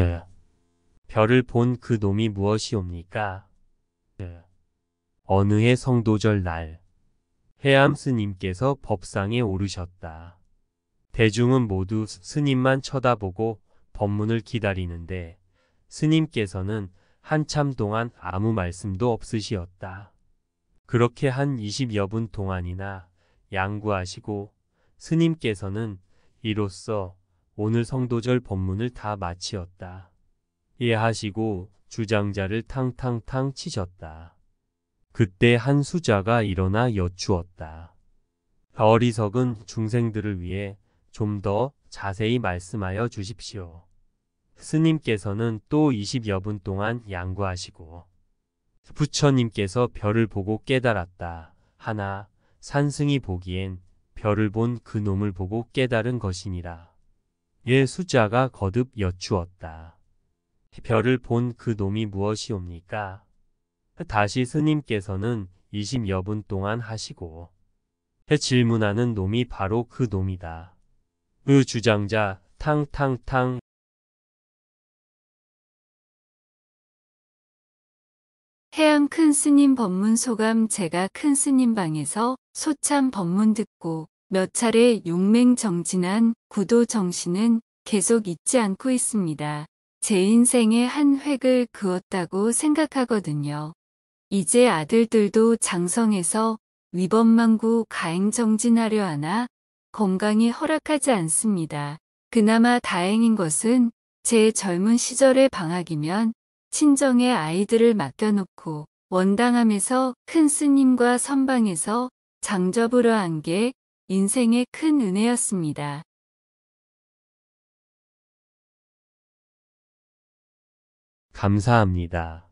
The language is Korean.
네. 별을 본 그 놈이 무엇이옵니까? 네. 어느 해 성도절 날 해암 스님께서 법상에 오르셨다. 대중은 모두 스님만 쳐다보고 법문을 기다리는데 스님께서는 한참 동안 아무 말씀도 없으시었다. 그렇게 한 20여 분 동안이나 양구하시고 스님께서는 이로써 오늘 성도절 법문을 다 마치었다. 이해하시고 주장자를 탕탕탕 치셨다. 그때 한 수자가 일어나 여쭈었다. 어리석은 중생들을 위해 좀 더 자세히 말씀하여 주십시오. 스님께서는 또 20여 분 동안 양구하시고 부처님께서 별을 보고 깨달았다. 하나 산승이 보기엔 별을 본 그 놈을 보고 깨달은 것이니라. 예 수자가 거듭 여쭈었다. 별을 본 그 놈이 무엇이옵니까? 다시 스님께서는 20여 분 동안 하시고 질문하는 놈이 바로 그 놈이다. 의 주장자 탕탕탕 해양 큰 스님 법문 소감 제가 큰 스님 방에서 소참 법문 듣고 몇 차례 용맹 정진한 구도 정신은 계속 잊지 않고 있습니다. 제 인생의 한 획을 그었다고 생각하거든요. 이제 아들들도 장성해서 위법망구 가행정진하려 하나 건강이 허락하지 않습니다. 그나마 다행인 것은 제 젊은 시절의 방학이면 친정에 아이들을 맡겨놓고 원당함에서 큰 스님과 선방에서 장접으로 한 게 인생의 큰 은혜였습니다. 감사합니다.